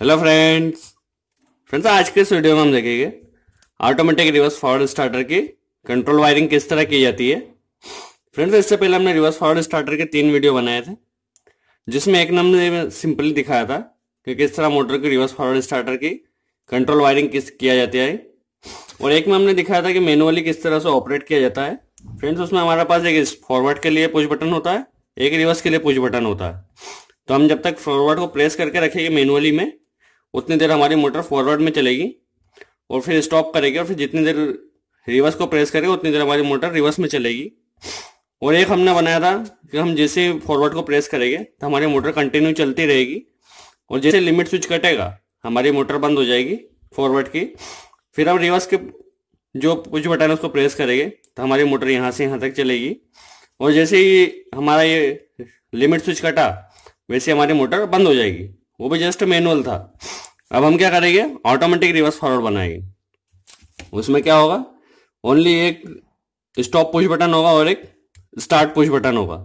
Hello friends friends आज के इस वीडियो में हम देखेंगे ऑटोमेटिक रिवर्स फॉरवर्ड स्टार्टर की कंट्रोल वायरिंग किस तरह की जाती है। फ्रेंड्स इससे पहले हमने रिवर्स फॉरवर्ड स्टार्टर के तीन वीडियो बनाए थे, जिसमें एक नंबर सिंपली दिखाया था कि किस तरह मोटर की रिवर्स फॉरवर्ड स्टार्टर की कंट्रोल वायरिंग किस किया जाती है। और एक में हमने दिखाया था कि मैनुअली किस तरह से ऑपरेट किया जाता है। फ्रेंड्स उसमें हमारे पास एक फॉरवर्ड के लिए पुश बटन होता है, एक रिवर्स के लिए पुश बटन होता है। तो हम जब तक फॉरवर्ड को प्रेस करके रखेंगे मैनुअली में उतनी देर हमारी मोटर फॉरवर्ड में चलेगी और फिर स्टॉप करेगी और फिर जितनी देर रिवर्स को प्रेस करेंगे, उतनी देर हमारी मोटर रिवर्स में चलेगी। और एक हमने बनाया था कि हम जैसे फॉरवर्ड को प्रेस करेंगे तो हमारी मोटर कंटिन्यू चलती रहेगी और जैसे लिमिट स्विच कटेगा, हमारी मोटर बंद हो जाएगी फॉरवर्ड की। फिर हम रिवर्स के जो कुछ बटन उसको प्रेस करेंगे तो हमारी मोटर यहाँ से यहाँ तक चलेगी। और जैसे ही हमारा ये लिमिट स्विच कटा, वैसे हमारी मोटर बंद हो जाएगी। वो भी जस्ट मैनुअल था। अब हम क्या करेंगे? ऑटोमेटिक रिवर्स फॉरवर्ड बनाएँगे। उसमें क्या होगा? ओनली एक स्टॉप पुश बटन होगा और एक स्टार्ट पुश बटन होगा।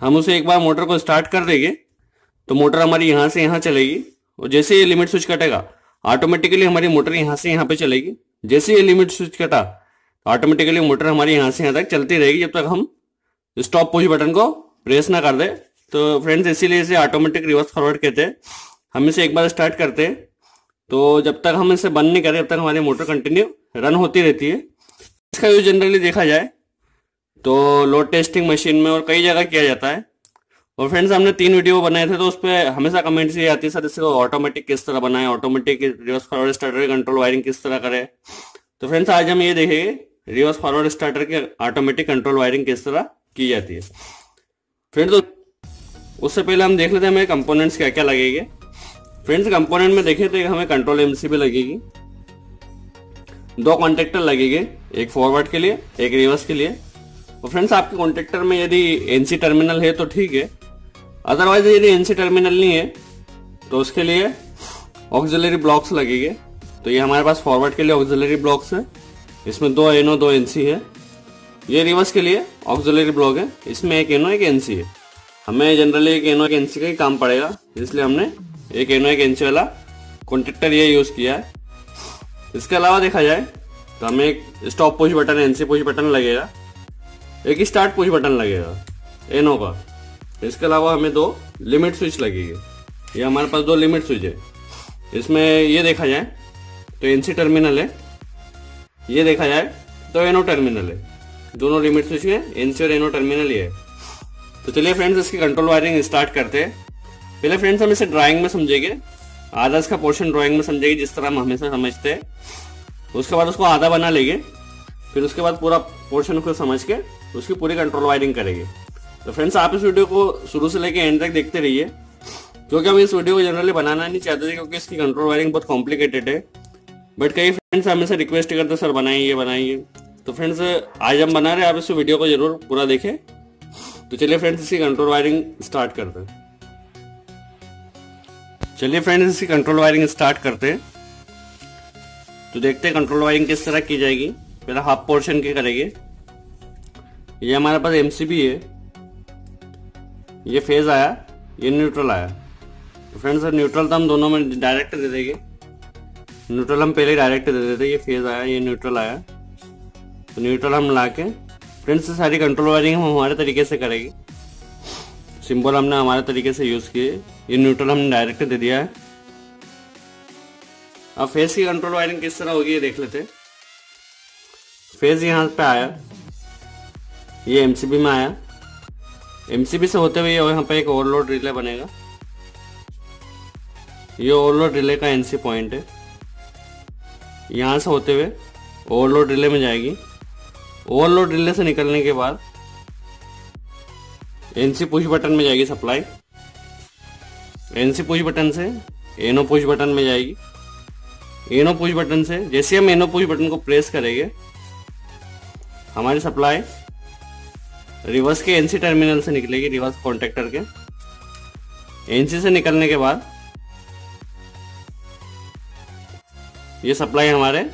हम उसे एक बार मोटर को स्टार्ट कर देंगे तो मोटर हमारी यहाँ से यहाँ चलेगी और जैसे ये लिमिट स्विच कटेगा ऑटोमेटिकली हमारी मोटर यहाँ से यहाँ पे चलेगी। जैसे ये लिमिट स्विच कटा ऑटोमेटिकली मोटर हमारी यहाँ से यहाँ तक चलती रहेगी जब तक हम स्टॉप पुश बटन को प्रेस ना कर दे। तो फ्रेंड्स इसीलिए इसे ऑटोमेटिक रिवर्स फॉरवर्ड कहते हैं। हम इसे एक बार स्टार्ट करते हैं। तो जब तक हम इसे बंद नहीं करें, तब तक हमारी मोटर कंटिन्यू रन होती रहती है। इसका यूज़ जनरली देखा जाए तो लोड टेस्टिंग मशीन में और कई जगह किया जाता है। और फ्रेंड्स हमने तीन वीडियो बनाए थे तो उस पर हमेशा कमेंट्स ये आती है, सर, इसको ऑटोमेटिक किस तरह बनाए? Automatic reverse forward starter control wiring किस तरह करें? तो फ्रेंड्स आज हम ये देखेंगे रिवर्स फॉरवर्ड स्टार्टर के ऑटोमेटिक कंट्रोल वायरिंग किस तरह की जाती है। फ्रेंड्स उससे पहले हम देख लेते हैं हमें कंपोनेंट्स क्या क्या लगेंगे। फ्रेंड्स कंपोनेंट में देखे तो हमें कंट्रोल एमसीबी लगेगी। दो कॉन्टेक्टर लगेंगे, एक फॉरवर्ड के लिए, एक रिवर्स के लिए। और फ्रेंड्स आपके कॉन्टेक्टर में यदि एनसी टर्मिनल है तो ठीक है। अदरवाइज़ यदि एनसी टर्मिनल नहीं है तो उसके लिए ऑक्सिलरी ब्लॉक्स लगेंगे। तो ये हमारे पास फॉरवर्ड के लिए ऑक्सिलरी ब्लॉक्स है। इसमें दो एनो दो एनसी है। ये रिवर्स के लिए ऑक्सिलरी ब्लॉक है। इसमें एक एनो एक एनसी है। हमें जनरली एक एनो एनसी का ही काम पड़ेगा, इसलिए हमने एक एनो एनसी वाला कॉन्ट्रेक्टर ये यूज़ किया है। इसके अलावा देखा जाए तो हमें एक stop push button NC push button लगेगा। एक स्टार्ट पुश बटन लगेगा एनो का। इसके अलावा हमें दो लिमिट स्विच लगेगी। ये हमारे पास दो लिमिट स्विच है। इसमें ये देखा जाए तो एनसी टर्मिनल है। ये देखा जाए तो एनो टर्मिनल है। दोनों लिमिट स्विच में एनसी और एनो टर्मिनल ही है। तो चलिए फ्रेंड्स इसकी कंट्रोल वायरिंग स्टार्ट करते हैं। पहले फ्रेंड्स हम इसे ड्राइंग में समझेंगे। आधा इसका पोर्शन ड्राइंग में समझेंगे, जिस तरह हम हमेशा समझते हैं। उसके बाद उसको आधा बना लेंगे। फिर उसके बाद पूरा पोर्शन को समझ के उसकी पूरी कंट्रोल वायरिंग करेंगे। तो फ्रेंड्स आप इस वीडियो को शुरू से लेकर एंड तक देखते रहिए। क्योंकि हम इस वीडियो को जनरली बनाना नहीं चाहते थे, क्योंकि इसकी कंट्रोल वायरिंग बहुत कॉम्प्लिकेटेड है। बट कई फ्रेंड्स हमें रिक्वेस्ट करते सर, बनाइए बनाइए। तो फ्रेंड्स आज हम बना रहे हैं, आप इस वीडियो को ज़रूर पूरा देखें। तो चलिए फ्रेंड्स इसकी कंट्रोल वायरिंग स्टार्ट करते हैं। चलिए फ्रेंड्स इसकी कंट्रोल वायरिंग स्टार्ट करते हैं। तो देखते हैं कंट्रोल वायरिंग किस तरह की जाएगी। पहले हाफ़ पोर्शन की करेंगे। ये हमारे पास एमसीबी है। ये फ़ेज़ आया, ये न्यूट्रल आया। तो फ्रेंड्स न्यूट्रल तो हम दोनों में डायरेक्ट दे देंगे। न्यूट्रल हम पहले डायरेक्ट दे देते ये फ़ेज़ आया, ये न्यूट्रल आया। तो न्यूट्रल हम ला के फ्रेंड्स सारी कंट्रोल वायरिंग हम हमारे तरीके से करेंगे। सिंबल हमने हमारे तरीके से यूज़ किए। ये न्यूट्रल हमने डायरेक्ट दे दिया है। अब फेस की कंट्रोल वायरिंग किस तरह होगी, ये देख लेते फ़ेज़ यहाँ पे आया। ये एमसीबी में आया। एमसीबी से होते हुए यहाँ पे एक ओवरलोड रिले बनेगा। ये ओवरलोड रिले का एनसी पॉइंट है। यहाँ से होते हुए ओवरलोड रिले में जाएगी। ओवरलोड रिले से निकलने के बाद एनसी पुश बटन में जाएगी सप्लाई। एनसी पुश बटन से एनो पुश बटन में जाएगी। एनो पुश बटन से, जैसे हम एनो पुश बटन को प्रेस करेंगे, हमारी सप्लाई रिवर्स के एनसी टर्मिनल से निकलेगी, रिवर्स कॉन्टेक्टर के। एनसी से निकलने के बाद ये सप्लाई हमारे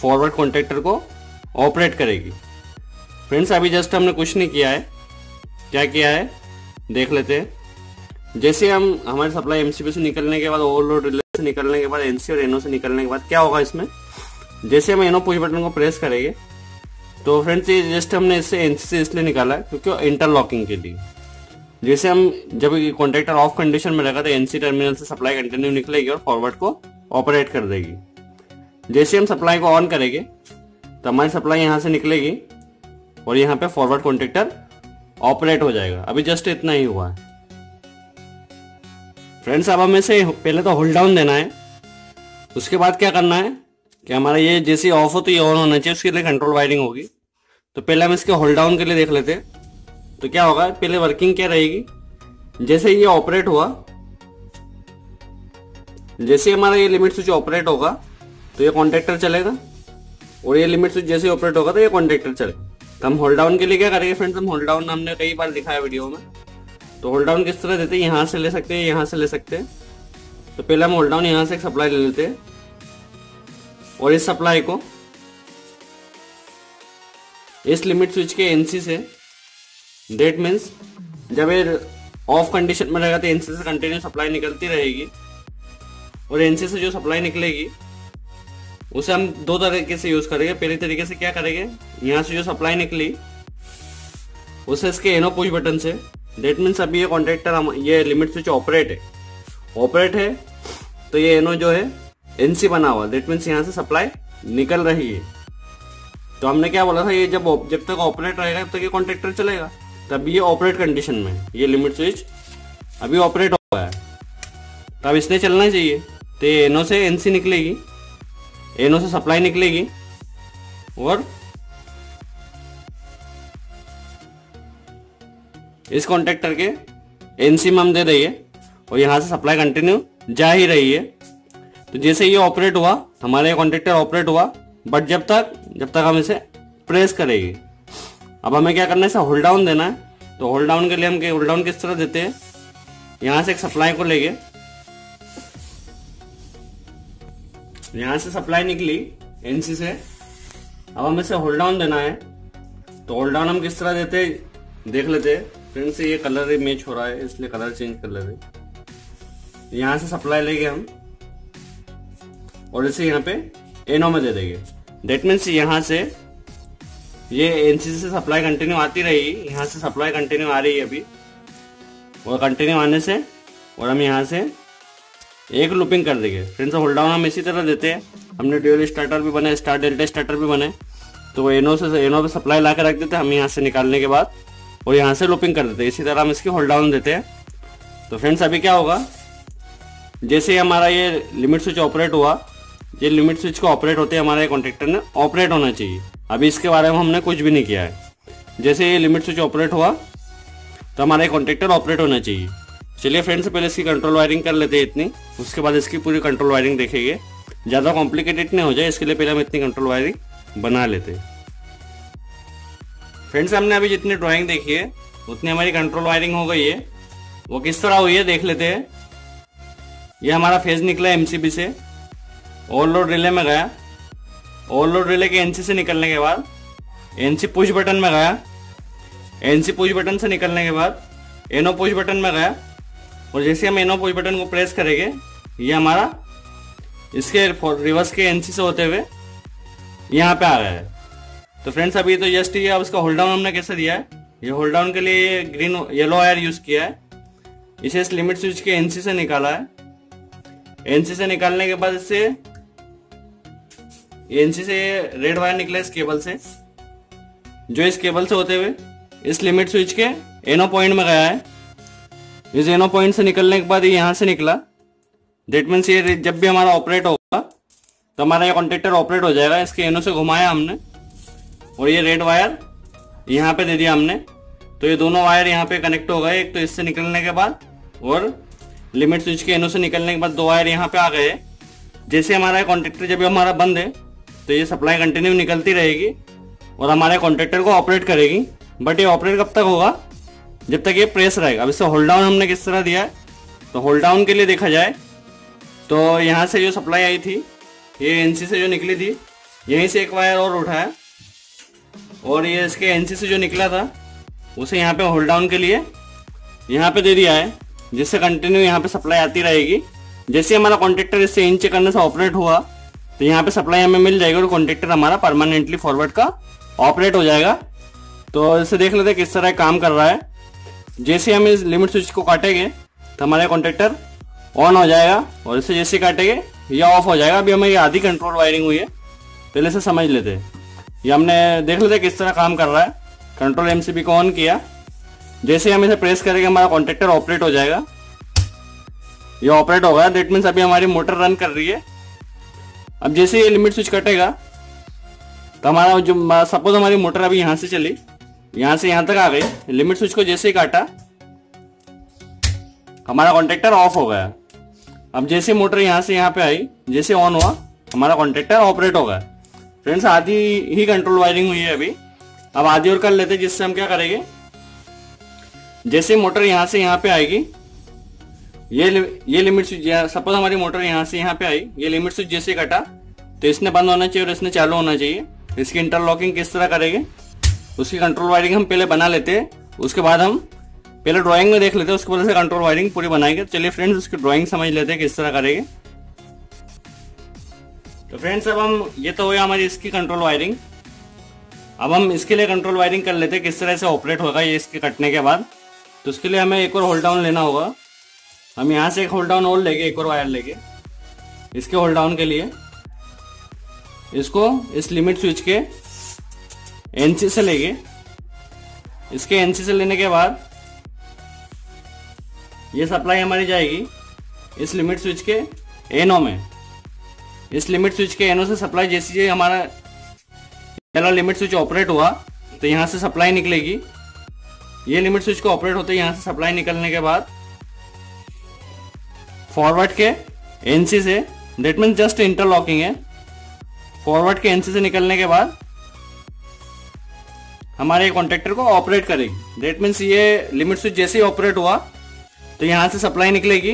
फॉरवर्ड कॉन्टेक्टर को ऑपरेट करेगी। फ्रेंड्स अभी जस्ट हमने कुछ नहीं किया है। क्या किया है? देख लेते हैं। जैसे हम, हमारे सप्लाई एमसीबी से निकलने के बाद ओवरलोड रिले से निकलने के बाद एनसी और एनओ से निकलने के बाद, क्या होगा इसमें? जैसे हम एनओ पुश बटन को प्रेस करेंगे तो फ्रेंड्स ये जस्ट हमने इससे एनसी से इसलिए निकाला क्योंकि इंटरलॉकिंग के लिए। जैसे हम, जब कॉन्ट्रेक्टर ऑफ़ कंडीशन में रखा तो एनसी टर्मिनल से सप्लाई कंटिन्यू निकलेगी और फॉरवर्ड को ऑपरेट कर देगी। जैसे हम सप्लाई को ऑन करेंगे तो हमारी सप्लाई यहाँ से निकलेगी और यहाँ पे फॉरवर्ड कॉन्ट्रेक्टर ऑपरेट हो जाएगा। अभी जस्ट इतना ही हुआ। है फ्रेंड्स अब हमें से पहले तो होल्ड डाउन देना है। उसके बाद क्या करना है कि हमारा ये जैसे ऑफ़ हो तो ये ऑन होना चाहिए, उसके लिए कंट्रोल वायरिंग होगी। तो पहले हम इसके होल्ड डाउन के लिए देख लेते हैं। तो क्या होगा, पहले वर्किंग क्या रहेगी? जैसे ये ऑपरेट हुआ, जैसे हमारा ये लिमिट स्विच ऑपरेट होगा तो ये कॉन्ट्रेक्टर चलेगा। और ये लिमिट स्विच जैसे ऑपरेट होगा तो ये कॉन्ट्रेक्टर चलेगा तो हम होल्ड डाउन के लिए क्या करेंगे फ्रेंड्स हम होल्ड डाउन हमने कई बार दिखाया वीडियो में। तो होल्ड डाउन किस तरह देते हैं? यहाँ से ले सकते हैं, यहाँ से ले सकते हैं। तो पहले हम होल्ड डाउन यहाँ से एक सप्लाई ले लेते हैं। और इस सप्लाई को इस लिमिट स्विच के एनसी से। डेट मीन्स जब ये ऑफ़ कंडीशन में रहेगा तो एनसी से कंटिन्यू सप्लाई निकलती रहेगी। और एनसी से जो सप्लाई निकलेगी उसे हम दो तरीके से यूज़ करेंगे। पहले तरीके से क्या करेंगे? यहाँ से जो सप्लाई निकली, उसे इसके एनो पुश बटन से। डेट मीन्स अभी ये कॉन्ट्रेक्टर हम ये लिमिट स्विच ऑपरेट है। ऑपरेट है तो ये एनो जो है एनसी बना हुआ। डेट मीन्स यहाँ से सप्लाई निकल रही है। तो हमने क्या बोला था? ये जब जब तक ऑपरेट रहेगा, तब तक ये कॉन्ट्रेक्टर चलेगा। तब ये ऑपरेट कंडीशन में, ये लिमिट स्विच अभी ऑपरेट हो गया है। तब इसने चलना चाहिए। तो ये एनो से एनसी निकलेगी। एनो से सप्लाई निकलेगी और इस कॉन्ट्रेक्टर के एनसी में हम दे रही है और यहाँ से सप्लाई कंटिन्यू जा ही रही है। तो जैसे ये ऑपरेट हुआ, हमारे ये कॉन्ट्रेक्टर ऑपरेट हुआ बट जब तक जब तक हम इसे प्रेस करेंगे। अब हमें क्या करना है, इसे होल्ड डाउन देना है। तो होल्ड डाउन के लिए हम होल्ड डाउन किस तरह देते हैं? यहाँ से एक सप्लाई को लेके यहाँ से सप्लाई निकली, एनसी से। अब हमें इसे होल्ड डाउन देना है। तो होल्ड डाउन हम किस तरह देते देख लेते हैं। फ्रेंड्स ये कलर मैच हो रहा है, इसलिए कलर चेंज कर लेते यहाँ से सप्लाई लेंगे हम। और इसे यहाँ पे एनो में दे देंगे। डेट मीन्स यहाँ से ये एनसीसी से सप्लाई कंटिन्यू आती रही। यहाँ से सप्लाई कंटिन्यू आ रही है अभी। और कंटिन्यू आने से, और हम यहाँ से एक लूपिंग कर देंगे। फ्रेंड्स होल्ड डाउन हम इसी तरह देते हैं। हमने ड्यूल स्टार्टर भी बने स्टार डेल्टा स्टार्टर भी बने तो एनो से एनो पे सप्लाई ला के रख देते हैं। हम यहाँ से निकालने के बाद और यहाँ से लूपिंग कर देते हैं। इसी तरह हम इसकी होल्ड डाउन देते हैं। तो फ्रेंड्स अभी क्या होगा? जैसे हमारा ये लिमिट स्विच ऑपरेट हुआ, ये लिमिट स्विच को ऑपरेट होते हमारे कॉन्ट्रेक्टर ने ऑपरेट होना चाहिए। अभी इसके बारे में हमने कुछ भी नहीं किया है। जैसे ये लिमिट स्विच ऑपरेट हुआ तो हमारा कॉन्ट्रेक्टर ऑपरेट होना चाहिए। चलिए फ्रेंड्स पहले इसकी कंट्रोल वायरिंग कर लेते हैं इतनी। उसके बाद इसकी पूरी कंट्रोल वायरिंग देखेंगे। ज़्यादा कॉम्प्लिकेटेड नहीं हो जाए, इसके लिए पहले हम इतनी कंट्रोल वायरिंग बना लेते फ्रेंड्स हमने अभी जितनी ड्राइंग देखी है, उतनी हमारी कंट्रोल वायरिंग हो गई है। वो किस तरह हुई है, देख लेते हैं। ये हमारा फ़ेज़ निकला एमसीबी से। ओवरलोड रिले में गया। ओवरलोड रिले के एनसी से निकलने के बाद एनसी पुश बटन में गया। एनसी पुश बटन से निकलने के बाद एनो पुश बटन में गया। और जैसे हम एनो पुश बटन को प्रेस करेंगे, ये हमारा इसके रिवर्स के एनसी से होते हुए यहाँ पे आ गया है। तो फ्रेंड्स अभी तो जस्ट ये अब इसका होल्ड डाउन हमने कैसे दिया है? ये होल्ड डाउन के लिए ग्रीन येलो वायर यूज़ किया है। इसे इस लिमिट स्विच के एनसी से निकाला है। एनसी से निकालने के बाद इससे एनसी से रेड वायर निकला इस केबल से। जो इस केबल से होते हुए इस लिमिट स्विच के एनो पॉइंट में गया है। इस जेनो पॉइंट से निकलने के बाद ये यहाँ से निकला। डेट मीन्स ये जब भी हमारा ऑपरेट होगा तो हमारा ये कॉन्ट्रेक्टर ऑपरेट हो जाएगा। इसके एनो से घुमाया हमने। और ये रेड वायर यहाँ पे दे दिया हमने। तो ये दोनों वायर यहाँ पे कनेक्ट हो गए। एक तो इससे निकलने के बाद और लिमिट स्विच के एनो से निकलने के बाद दो वायर यहाँ पे आ गए। जैसे हमारा कॉन्ट्रेक्टर जब हमारा बंद है तो ये सप्लाई कंटिन्यू निकलती रहेगी और हमारे कॉन्ट्रेक्टर को ऑपरेट करेगी। बट ये ऑपरेट कब तक होगा? जब तक ये प्रेस रहेगा। अब इससे होल्ड डाउन हमने किस तरह दिया? है तो होल्ड डाउन के लिए देखा जाए तो यहाँ से जो सप्लाई आई थी, ये एनसी से जो निकली थी, यहीं से एक वायर और उठाया और ये इसके एनसी से जो निकला था, उसे यहाँ पे होल्ड डाउन के लिए यहाँ पे दे दिया है, जिससे कंटिन्यू यहाँ पे सप्लाई आती रहेगी। जैसे हमारा कॉन्ट्रेक्टर इससे इंच करने से ऑपरेट हुआ तो यहाँ पे सप्लाई हमें मिल जाएगी और कॉन्ट्रेक्टर हमारा परमानेंटली फॉरवर्ड का ऑपरेट हो जाएगा। तो इसे देख लेते किस तरह काम कर रहा है। जैसे हम इस लिमिट स्विच को काटेंगे तो हमारा कॉन्ट्रेक्टर ऑन हो जाएगा, और इसे जैसे काटेंगे या ऑफ़ हो जाएगा। अभी हमें आधी कंट्रोल वायरिंग हुई है पहले से समझ लेते हैं। ये हमने देख लेते किस तरह काम कर रहा है। कंट्रोल एमसीबी को ऑन किया। जैसे हम इसे प्रेस करेंगे, हमारा कॉन्ट्रेक्टर ऑपरेट हो जाएगा। ये ऑपरेट हो गया देट मीन्स अभी हमारी मोटर रन कर रही है। अब जैसे ये लिमिट स्विच कटेगा तो हमारा जो सपोज़ हमारी मोटर अभी यहाँ से चली यहाँ से यहाँ तक आ गई। लिमिट स्विच को जैसे ही काटा, हमारा कॉन्ट्रेक्टर ऑफ़ हो गया। अब जैसे मोटर यहाँ से यहाँ पे आई, जैसे ऑन हुआ, हमारा कॉन्ट्रेक्टर ऑपरेट हो गया। फ्रेंड्स आधी ही कंट्रोल वायरिंग हुई है अभी। अब आधी और कर लेते जिससे हम क्या करेंगे? जैसे मोटर यहाँ से यहाँ पे आएगी, ये ये लिमिट स्विच सपोज़ हमारी मोटर यहाँ से यहाँ पे आई, ये लिमिट स्विच जैसे कटा तो इसने बंद होना चाहिए और इसने चालू होना चाहिए। इसकी इंटरलॉकिंग किस तरह करेंगे? उसकी कंट्रोल वायरिंग हम पहले बना लेते हैं। उसके बाद हम पहले ड्राइंग में देख लेते हैं, उसके बाद से कंट्रोल वायरिंग पूरी बनाएँगे। चलिए फ्रेंड्स उसकी ड्राइंग समझ लेते हैं किस तरह करेंगे। तो फ्रेंड्स अब हम, ये तो हो गया हमारी इसकी कंट्रोल वायरिंग अब हम इसके लिए कंट्रोल वायरिंग कर लेते हैं, किस तरह से ऑपरेट होगा ये इसके कटने के बाद। तो उसके लिए हमें एक और होल्ड डाउन लेना होगा। हम यहाँ से एक होल्ड डाउन और लेंगे, एक और वायर लेंगे। इसके होल्ड डाउन के लिए। इसको इस लिमिट स्विच के एनसी से लेंगे इसके एनसी से लेने के बाद ये सप्लाई हमारी जाएगी इस लिमिट स्विच के एनो में। इस लिमिट स्विच के एनो से सप्लाई जैसी हमारा पहला लिमिट स्विच ऑपरेट हुआ तो यहाँ से सप्लाई निकलेगी। ये लिमिट स्विच को ऑपरेट होते यहाँ से सप्लाई निकलने के बाद फॉरवर्ड के एनसी से डेट मीन जस्ट इंटरलॉकिंग है। फॉरवर्ड के एनसी से निकलने के बाद हमारे कॉन्ट्रेक्टर को ऑपरेट करेगी डेट मीन्स ये लिमिट स्विच जैसे ही ऑपरेट हुआ तो यहाँ से सप्लाई निकलेगी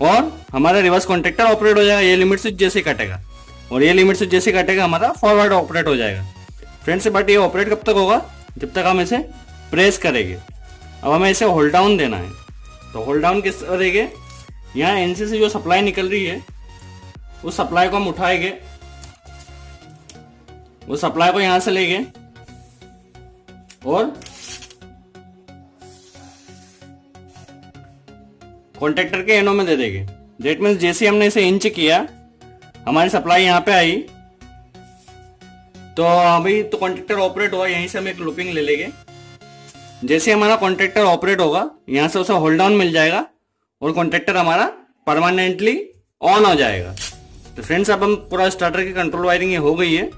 और हमारा रिवर्स कॉन्ट्रेक्टर ऑपरेट हो जाएगा। ये लिमिट स्विच जैसे कटेगा और ये लिमिट स्विच जैसे कटेगा, हमारा फॉरवर्ड ऑपरेट हो जाएगा। फ्रेंड्स बट ये ऑपरेट कब तक होगा? जब तक हम इसे प्रेस करेंगे। अब हमें इसे होल्ड डाउन देना है। तो होल्ड डाउन किस देंगे? यहाँ एनसी से जो सप्लाई निकल रही है, उस सप्लाई को हम उठाएँगे। उस सप्लाई को यहाँ से लेंगे। और कॉन्ट्रेक्टर के एनो में दे देंगे। डेट मीन जैसे हमने इसे इंच किया, हमारी सप्लाई यहाँ पे आई। तो अभी तो कॉन्ट्रेक्टर ऑपरेट हुआ, यहीं से हम एक लुपिंग ले लेंगे। जैसे हमारा कॉन्ट्रेक्टर ऑपरेट होगा, यहाँ से उसे होल्ड डाउन मिल जाएगा और कॉन्ट्रेक्टर हमारा परमानेंटली ऑन हो जाएगा। तो फ्रेंड्स अब हम पूरा स्टार्टर की कंट्रोल वायरिंग ये हो गई है।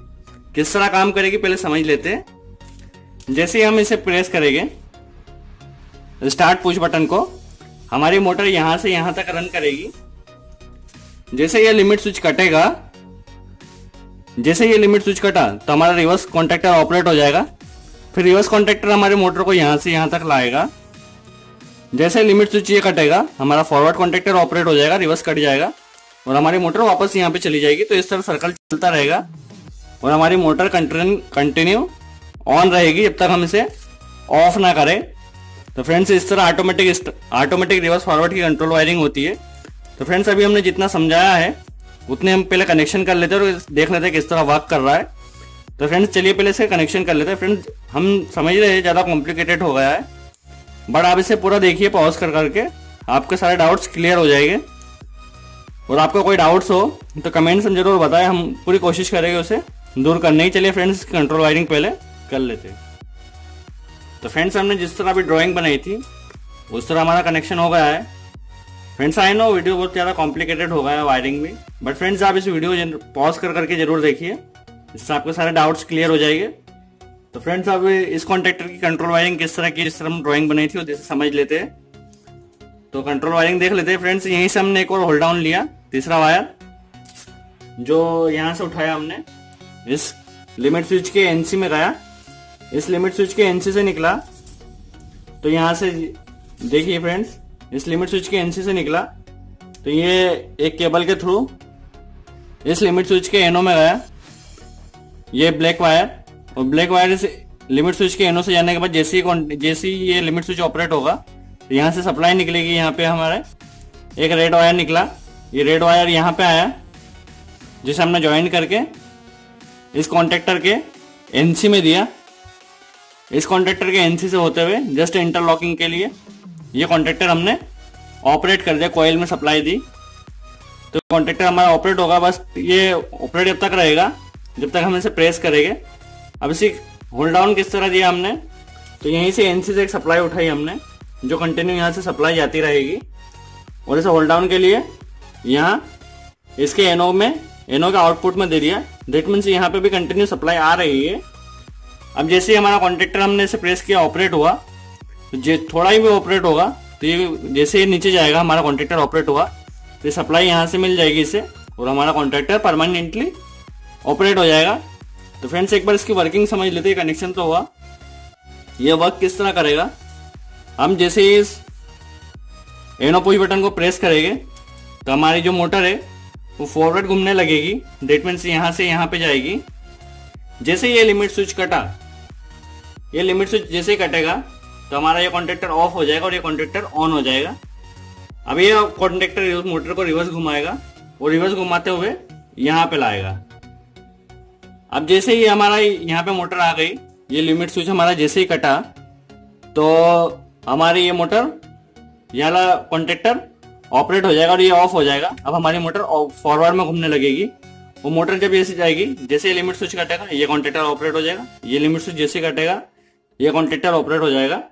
किस तरह काम करेगी पहले समझ लेते हैं। जैसे हम इसे प्रेस करेंगे स्टार्ट पुश बटन को, हमारी मोटर यहाँ से यहाँ तक रन करेगी। जैसे ये लिमिट स्विच कटेगा, जैसे ये लिमिट स्विच कटा तो हमारा रिवर्स कॉन्ट्रेक्टर ऑपरेट हो जाएगा। फिर रिवर्स कॉन्ट्रेक्टर हमारे मोटर को यहाँ से यहाँ तक लाएगा। जैसे लिमिट स्विच ये कटेगा, हमारा फॉरवर्ड कॉन्ट्रेक्टर ऑपरेट हो जाएगा रिवर्स कट जाएगा और हमारी मोटर वापस यहाँ पे चली जाएगी। तो इस तरह सर्कल चलता रहेगा और हमारी मोटर कंटिन्यू ऑन रहेगी जब तक हम इसे ऑफ़ ना करें। तो फ्रेंड्स इस तरह ऑटोमेटिक ऑटोमेटिक रिवर्स फॉरवर्ड की कंट्रोल वायरिंग होती है। तो फ्रेंड्स अभी हमने जितना समझाया है, उतने हम पहले कनेक्शन कर लेते हैं और देख लेते हैं किस तरह वर्क कर रहा है। तो फ्रेंड्स चलिए पहले इसे कनेक्शन कर लेते हैं। फ्रेंड्स हम समझ रहे हैं, ज़्यादा कॉम्प्लिकेटेड हो गया है। बट आप इसे पूरा देखिए पॉज कर करके। आपके सारे डाउट्स क्लियर हो जाएँगे। और आपका कोई डाउट्स हो तो कमेंट्स में ज़रूर बताएँ। हम पूरी कोशिश करेंगे उसे दूर करने ही चलिए फ्रेंड्स कंट्रोल वायरिंग पहले। कर लेते। तो फ्रेंड्स हमने जिस तरह अभी ड्राइंग बनाई थी, उस तरह हमारा कनेक्शन हो गया है। फ्रेंड्स आई नो वीडियो बहुत ज़्यादा कॉम्प्लिकेटेड हो गया है वायरिंग में बट फ्रेंड्स आप इस वीडियो पॉज कर करके ज़रूर देखिए। इससे आपके सारे डाउट्स क्लियर हो जाएँगे। तो फ्रेंड्स अब इस कॉन्ट्रेक्टर की कंट्रोल वायरिंग किस तरह की, जिस तरह हम ड्राइंग बनाई थी जैसे समझ लेते हैं। तो कंट्रोल वायरिंग देख लेते हैं। फ्रेंड्स यहीं से हमने एक और होल्ड डाउन लिया, तीसरा वायर जो यहाँ से उठाया हमने। इस लिमिट स्विच के एनसी में गया। इस लिमिट स्विच के एनसी से निकला। तो यहाँ से देखिए फ्रेंड्स इस लिमिट स्विच के एनसी से निकला। तो ये एक केबल के थ्रू इस लिमिट स्विच के एनो में गया। ये ब्लैक वायर, और ब्लैक वायर से लिमिट स्विच के एनो से जाने के बाद जैसे जैसे ये लिमिट स्विच ऑपरेट होगा तो यहाँ से सप्लाई निकलेगी यहाँ पे हमारे। एक रेड वायर निकला। ये रेड वायर यहाँ पे आया, जिसे हमने ज्वाइन करके इस कॉन्ट्रेक्टर के एनसी में दिया। इस कॉन्ट्रेक्टर के एनसी से होते हुए जस्ट इंटरलॉकिंग के लिए, ये कॉन्ट्रेक्टर हमने ऑपरेट कर दिया कोयल में सप्लाई दी। तो कॉन्ट्रेक्टर हमारा ऑपरेट होगा, बस ये ऑपरेट जब तक रहेगा, जब तक हम इसे प्रेस करेंगे। अब इसी होल्ड डाउन किस तरह दिया हमने तो यहीं से एनसी से एक सप्लाई उठाई हमने, जो कंटिन्यू यहाँ से सप्लाई जाती रहेगी। और इसे होल्ड डाउन के लिए, यहाँ इसके एनओ में एनओ के आउटपुट में दे दिया। देट मीन्स यहाँ पे भी कंटिन्यू सप्लाई आ रही है। अब जैसे ही हमारा कॉन्ट्रेक्टर हमने इसे प्रेस किया ऑपरेट हुआ तो थोड़ा ही भी ऑपरेट होगा तो ये जैसे ये नीचे जाएगा, हमारा कॉन्ट्रेक्टर ऑपरेट हुआ तो ये सप्लाई यहाँ से मिल जाएगी इसे, और हमारा कॉन्ट्रेक्टर परमानेंटली ऑपरेट हो जाएगा। तो फ्रेंड्स एक बार इसकी वर्किंग समझ लेते हैं कनेक्शन तो हुआ। ये वर्क किस तरह करेगा? हम जैसे ही इस एनो पुश बटन को प्रेस करेंगे तो हमारी जो मोटर है, वो फॉरवर्ड घूमने लगेगी। डेट मीन्स यहाँ से यहाँ पे जाएगी। जैसे ये लिमिट स्विच कटा ये लिमिट स्विच जैसे ही कटेगा तो हमारा ये कॉन्ट्रेक्टर ऑफ़ हो जाएगा और ये कॉन्ट्रेक्टर ऑन हो जाएगा। अब ये कॉन्ट्रेक्टर मोटर को रिवर्स घुमाएगा और रिवर्स घुमाते हुए यहाँ पे लाएगा। अब जैसे ही हमारा यहाँ पे मोटर आ गई, ये लिमिट स्विच हमारा जैसे ही कटा तो हमारी ये मोटर यहाँ कॉन्ट्रेक्टर ऑपरेट हो जाएगा और ये ऑफ़ हो जाएगा। अब हमारी मोटर फॉरवर्ड में घूमने लगेगी। वो मोटर जब जैसे जाएगी, जैसे लिमिट स्विच कटेगा, ये कॉन्ट्रेक्टर ऑपरेट हो जाएगा। ये लिमिट स्विच जैसे कटेगा ये कॉन्ट्रेक्टर ऑपरेट हो जाएगा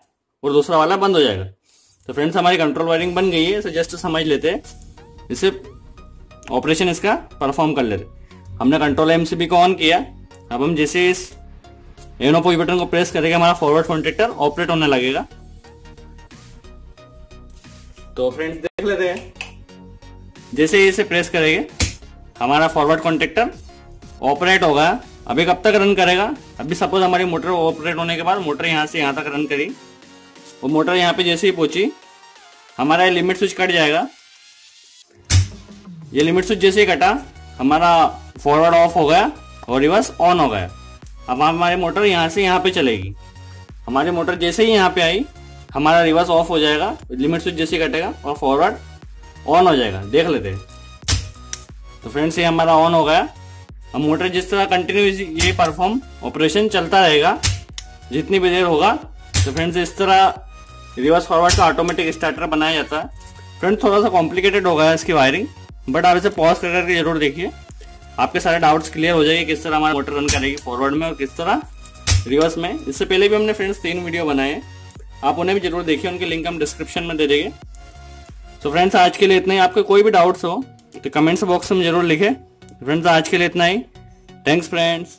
और दूसरा वाला बंद हो जाएगा। तो फ्रेंड्स हमारी कंट्रोल वायरिंग बन गई है जस्ट समझ लेते हैं। इसे ऑपरेशन इसका परफॉर्म कर लेते हमने कंट्रोल एमसीबी को ऑन किया। अब हम जैसे इस एनो पुश बटन को प्रेस करेंगे, हमारा फॉरवर्ड कॉन्ट्रेक्टर ऑपरेट होने लगेगा। तो फ्रेंड्स देख लेते हैं। जैसे इसे प्रेस करेंगे, हमारा फॉरवर्ड कॉन्ट्रेक्टर ऑपरेट होगा। अभी कब तक रन करेगा? अभी सपोज़ हमारी मोटर ऑपरेट होने के बाद मोटर यहाँ से यहाँ तक रन करी। वो मोटर यहाँ पे जैसे ही पहुँची, हमारा ये लिमिट स्विच कट जाएगा। ये लिमिट स्विच जैसे ही कटा, हमारा फॉरवर्ड ऑफ़ हो गया और रिवर्स ऑन हो गया। अब हमारी मोटर यहाँ से यहाँ पे चलेगी। हमारी मोटर जैसे ही यहाँ पे आई, हमारा रिवर्स ऑफ़ हो जाएगा लिमिट स्विच जैसे कटेगा और फॉरवर्ड ऑन हो जाएगा। देख लेते हैं। तो फ्रेंड्स ये हमारा ऑन हो गया। अब मोटर जिस तरह कंटिन्यू ये परफॉर्म ऑपरेशन चलता रहेगा। जितनी भी देर होगा तो फ्रेंड्स इस तरह रिवर्स फॉरवर्ड का ऑटोमेटिक स्टार्टर बनाया जाता है। फ्रेंड्स थोड़ा सा कॉम्प्लिकेटेड होगा इसकी वायरिंग बट आप इसे पॉज कर करके ज़रूर देखिए। आपके सारे डाउट्स क्लियर हो जाएँगे किस तरह हमारा मोटर रन करेगी फॉरवर्ड में और किस तरह रिवर्स में। इससे पहले भी हमने फ्रेंड्स तीन वीडियो बनाए आप उन्हें भी ज़रूर देखिए, उनके लिंक हम डिस्क्रिप्शन में दे देंगे। सो फ्रेंड्स आज के लिए इतने आपके कोई भी डाउट्स हो तो कमेंट्स बॉक्स में ज़रूर लिखे। फ्रेंड्स आज के लिए इतना ही. Thanks friends